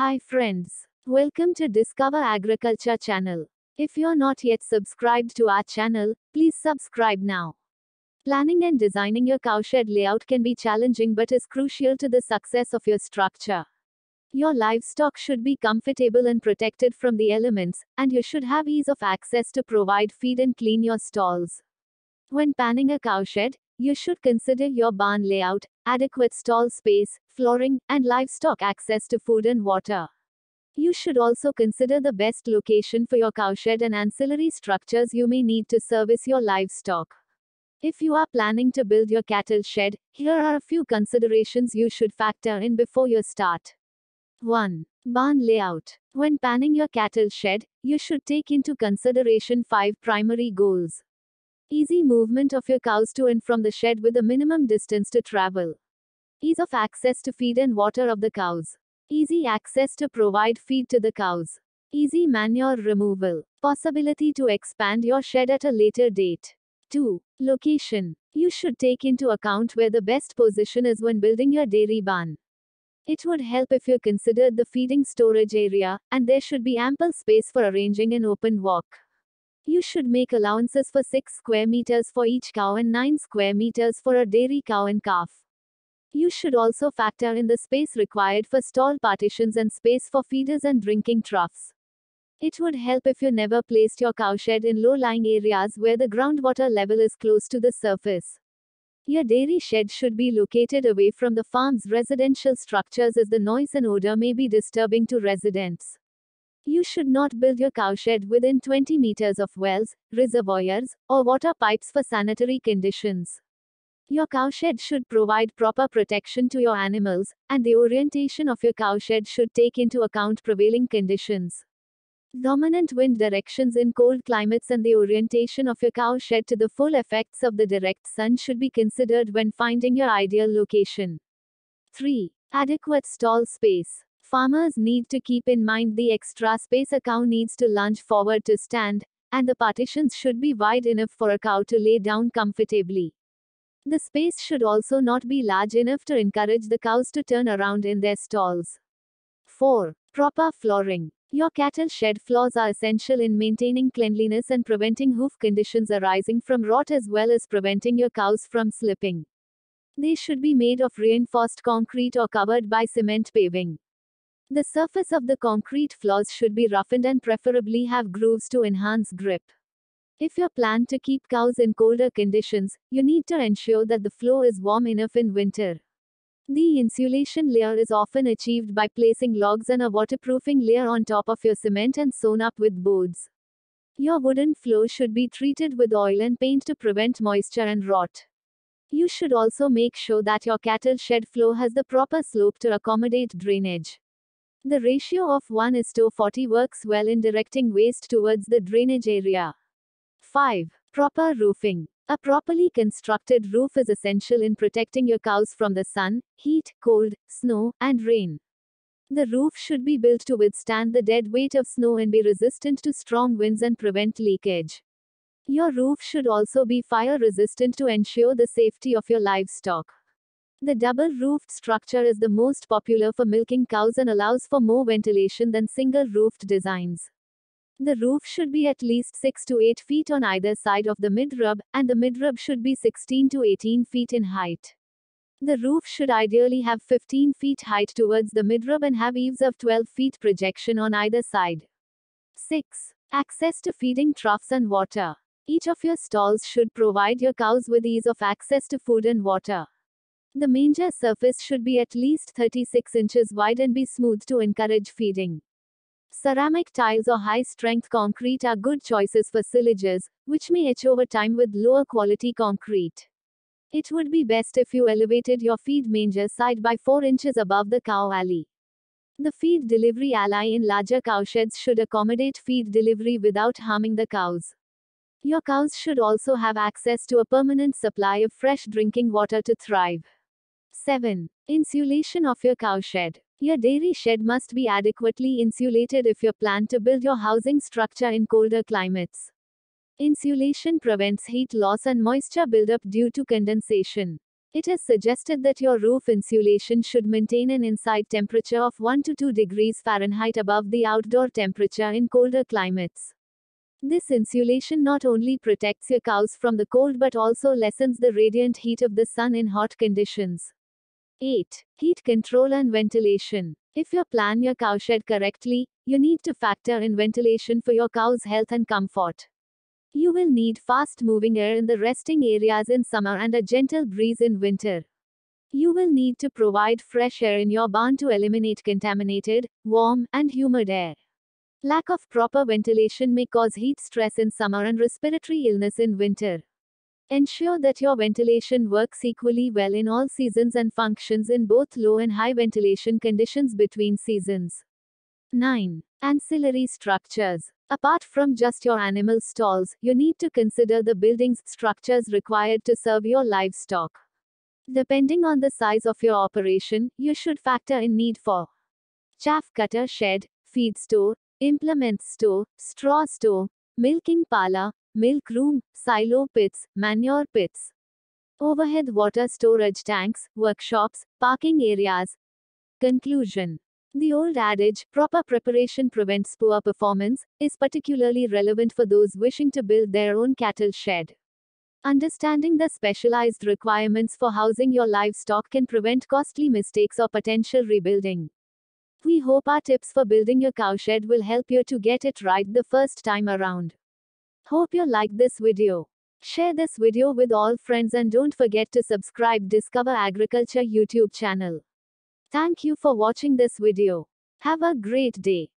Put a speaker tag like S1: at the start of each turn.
S1: Hi friends. Welcome to Discover Agriculture channel. If you're not yet subscribed to our channel, please subscribe now. Planning and designing your cowshed layout can be challenging but is crucial to the success of your structure. Your livestock should be comfortable and protected from the elements, and you should have ease of access to provide feed and clean your stalls. When panning a cowshed, you should consider your barn layout, adequate stall space, flooring, and livestock access to food and water. You should also consider the best location for your cowshed and ancillary structures you may need to service your livestock. If you are planning to build your cattle shed, here are a few considerations you should factor in before you start. 1. Barn layout. When panning your cattle shed, you should take into consideration five primary goals. Easy movement of your cows to and from the shed with a minimum distance to travel. Ease of access to feed and water of the cows. Easy access to provide feed to the cows. Easy manure removal. Possibility to expand your shed at a later date. 2. Location. You should take into account where the best position is when building your dairy barn. It would help if you considered the feeding storage area, and there should be ample space for arranging an open walk. You should make allowances for 6 square meters for each cow and 9 square meters for a dairy cow and calf. You should also factor in the space required for stall partitions and space for feeders and drinking troughs. It would help if you never placed your cowshed in low lying areas where the groundwater level is close to the surface. Your dairy shed should be located away from the farm's residential structures as the noise and odor may be disturbing to residents. You should not build your cowshed within 20 meters of wells, reservoirs, or water pipes for sanitary conditions. Your cowshed should provide proper protection to your animals, and the orientation of your cowshed should take into account prevailing conditions. Dominant wind directions in cold climates and the orientation of your cowshed to the full effects of the direct sun should be considered when finding your ideal location. 3. Adequate stall space. Farmers need to keep in mind the extra space a cow needs to lunge forward to stand, and the partitions should be wide enough for a cow to lay down comfortably. The space should also not be large enough to encourage the cows to turn around in their stalls. 4. Proper flooring. Your cattle shed floors are essential in maintaining cleanliness and preventing hoof conditions arising from rot as well as preventing your cows from slipping. They should be made of reinforced concrete or covered by cement paving. The surface of the concrete floors should be roughened and preferably have grooves to enhance grip. If you plan to keep cows in colder conditions, you need to ensure that the floor is warm enough in winter. The insulation layer is often achieved by placing logs and a waterproofing layer on top of your cement and sewn up with boards. Your wooden floor should be treated with oil and paint to prevent moisture and rot. You should also make sure that your cattle shed floor has the proper slope to accommodate drainage. The ratio of 1 is to 40 works well in directing waste towards the drainage area. 5. Proper roofing. A properly constructed roof is essential in protecting your cows from the sun, heat, cold, snow, and rain. The roof should be built to withstand the dead weight of snow and be resistant to strong winds and prevent leakage. Your roof should also be fire resistant to ensure the safety of your livestock. The double-roofed structure is the most popular for milking cows and allows for more ventilation than single-roofed designs. The roof should be at least 6 to 8 feet on either side of the midrib, and the midrib should be 16 to 18 feet in height. The roof should ideally have 15 feet height towards the midrib and have eaves of 12 feet projection on either side. 6. Access to feeding troughs and water. Each of your stalls should provide your cows with ease of access to food and water. The manger surface should be at least 36 inches wide and be smooth to encourage feeding. Ceramic tiles or high strength concrete are good choices for silages, which may etch over time with lower quality concrete. It would be best if you elevated your feed manger side by 4 inches above the cow alley. The feed delivery alley in larger cowsheds should accommodate feed delivery without harming the cows. Your cows should also have access to a permanent supply of fresh drinking water to thrive. 7. Insulation of your cowshed. Your dairy shed must be adequately insulated if you plan to build your housing structure in colder climates. Insulation prevents heat loss and moisture buildup due to condensation. It is suggested that your roof insulation should maintain an inside temperature of 1 to 2 degrees Fahrenheit above the outdoor temperature in colder climates. This insulation not only protects your cows from the cold but also lessens the radiant heat of the sun in hot conditions. 8. Heat control and ventilation. If you plan your cowshed correctly, you need to factor in ventilation for your cow's health and comfort. You will need fast moving air in the resting areas in summer and a gentle breeze in winter. You will need to provide fresh air in your barn to eliminate contaminated, warm, and humid air. Lack of proper ventilation may cause heat stress in summer and respiratory illness in winter. Ensure that your ventilation works equally well in all seasons and functions in both low and high ventilation conditions between seasons. 9. Ancillary structures. Apart from just your animal stalls, you need to consider the building's structures required to serve your livestock. Depending on the size of your operation, you should factor in need for chaff cutter shed, feed store, implement store, straw store, milking parlor, milk room, silo pits, manure pits, overhead water storage tanks, workshops, parking areas. Conclusion the old adage, proper preparation prevents poor performance, is particularly relevant for those wishing to build their own cattle shed. Understanding the specialized requirements for housing your livestock can prevent costly mistakes or potential rebuilding. We hope our tips for building your cowshed will help you to get it right the first time around. Hope you liked this video. Share this video with all friends and don't forget to subscribe Discover Agriculture YouTube channel. Thank you for watching this video. Have a great day.